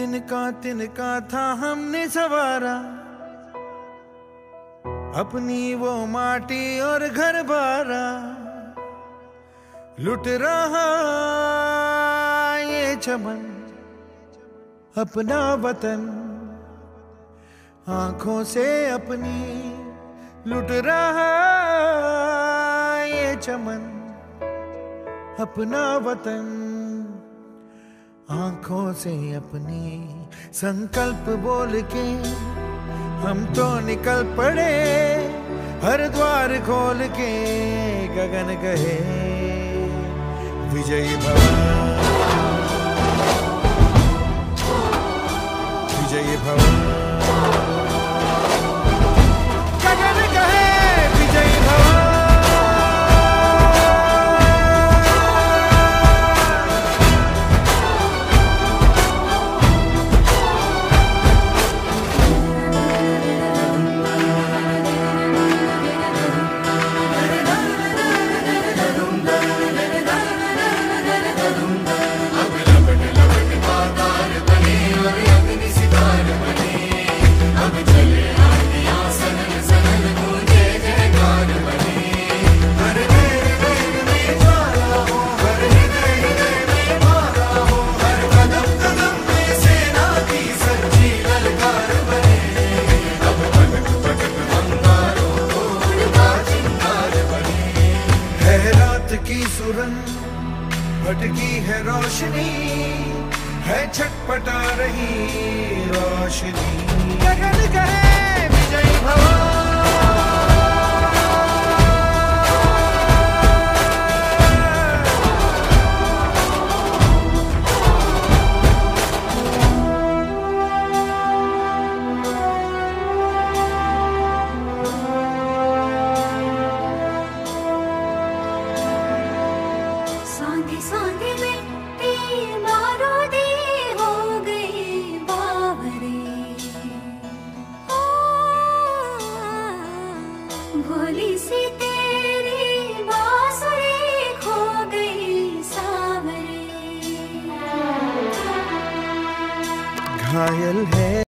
तिनका तिनका था हमने सवारा। अपनी वो माटी और घर बारा। लुट रहा ये चमन, अपना वतन। आँखों से अपनी लुट रहा ये चमन, अपना वतन। आँखों से अपनी संकल्प बोल के हम तो निकल पड़े, हर द्वार खोल के गगन कहे, विजयी भव रात की सुरन भटकी है रोशनी है छटपटा रही रोशनी। गगन कहे विजयी भव भोली सी तेरी बांसुरी खो गई सावरे घायल है।